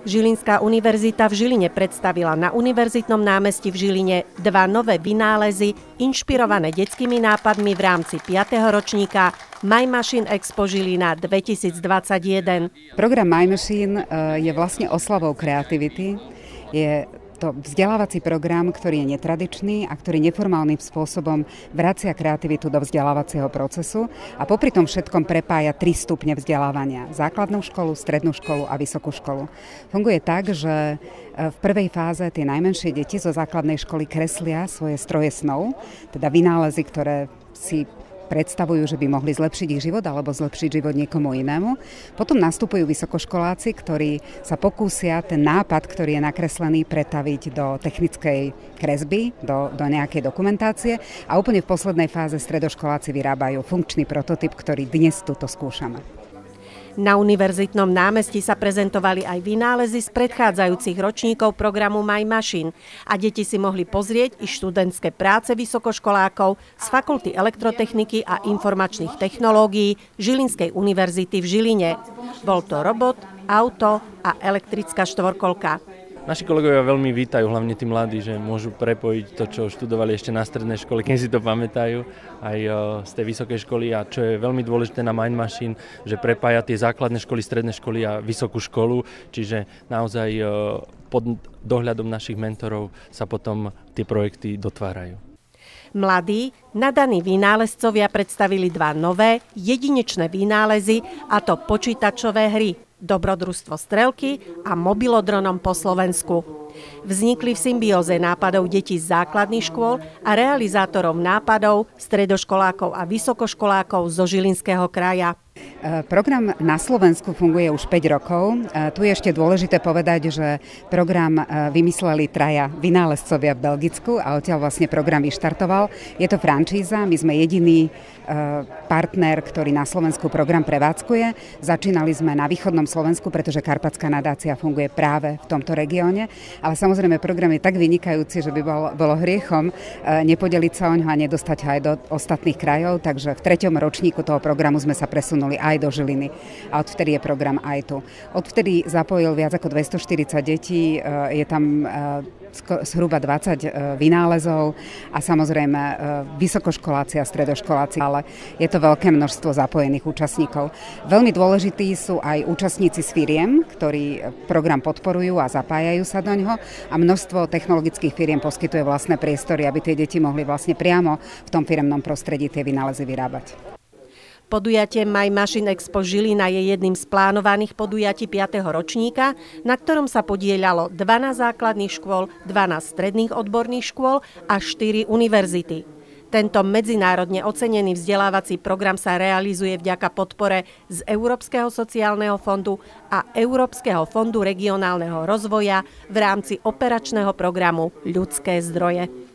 Žilinská univerzita v Žiline predstavila na Univerzitnom námestí v Žiline dva nové vynálezy inšpirované detskými nápadmi v rámci 5. ročníka My Machine Expo Žilina 2021. Program My Machine eh, je vlastne oslavou kreativity. Je to vzdelávací program, ktorý je netradičný a ktorý neformálnym spôsobom vracia kreativitu do vzdelávacieho procesu a popri tom všetkom prepája tri stupne vzdelávania. Základnú školu, strednú školu a vysokú školu. Funguje tak, že e, v prvej fáze tie najmenšie deti zo základnej školy kreslia svoje stroje snov, teda vynálezy, ktoré si predstavujú, že by mohli zlepšiť ich život alebo zlepšiť život niekomu inému. Potom nastupujú vysokoškoláci, ktorí sa pokúsia ten nápad, ktorý je nakreslený, pretaviť do technickej kresby, do, do nejakej dokumentácie a úplne v poslednej fáze stredoškoláci vyrábajú funkčný prototyp, ktorý dnes tuto skúšame. Na univerzitnom námestí sa prezentovali aj vynálezy z predchádzajúcich ročníkov programu My Machine a deti si mohli pozrieť i študentské práce vysokoškolákov z Fakulty elektrotechniky a informačných technológií Žilinskej univerzity v Žiline. Bol to robot, auto a elektrická štvorkolka. Naši kolegovia veľmi vítajú, hlavne tí mladí, že môžu prepojiť to, čo študovali ešte na strednej škole, keď si to pamätajú, aj z tej vysokej školy. A čo je veľmi dôležité na Mind Machine, že prepája tie základné školy, stredné školy a vysokú školu, čiže naozaj pod dohľadom našich mentorov sa potom tie projekty dotvárajú. Mladí, nadaní vynálezcovia predstavili dva nové, jedinečné vynálezy, a to počítačové hry dobrodružstvo strelky a mobilodronom po Slovensku. Vznikli v symbióze nápadov detí z základných škôl a realizátorov nápadov stredoškolákov a vysokoškolákov zo Žilinského kraja. E, program na Slovensku funguje už 5 rokov. E, tu je ešte dôležité povedať, že program e, vymysleli traja vynálezcovia v Belgicku a odtiaľ vlastne program vyštartoval. Je to frančíza, my sme jediný partner, ktorý na Slovensku program prevádzkuje. Začínali sme na východnom Slovensku, pretože Karpatská nadácia funguje práve v tomto regióne, ale samozrejme program je tak vynikajúci, že by bol, bolo hriechom nepodeliť sa o ňo a nedostať ho aj do ostatných krajov, takže v treťom ročníku toho programu sme sa presunuli aj do Žiliny. A odvtedy je program aj tu. Odvtedy zapojil viac ako 240 detí, e, je tam e, zhruba 20 e, vynálezov a samozrejme vysokoškoláci a stredoškoláci, ale je to veľké množstvo zapojených účastníkov. Veľmi dôležití sú aj účastníci z firiem, ktorí program podporujú a zapájajú sa do ňoho a množstvo technologických firiem poskytuje vlastné priestory, aby tie deti mohli vlastne priamo v tom firemnom prostredí tie vynálezy vyrábať. Podujatie My Machine Expo Žilina je jedným z plánovaných podujatí 5. ročníka, na ktorom sa podielalo 12 základných škôl, 12 stredných odborných škôl a 4 univerzity. Tento medzinárodne ocenený vzdelávací program sa realizuje vďaka podpore z Európskeho sociálneho fondu a Európskeho fondu regionálneho rozvoja v rámci operačného programu Ľudské zdroje.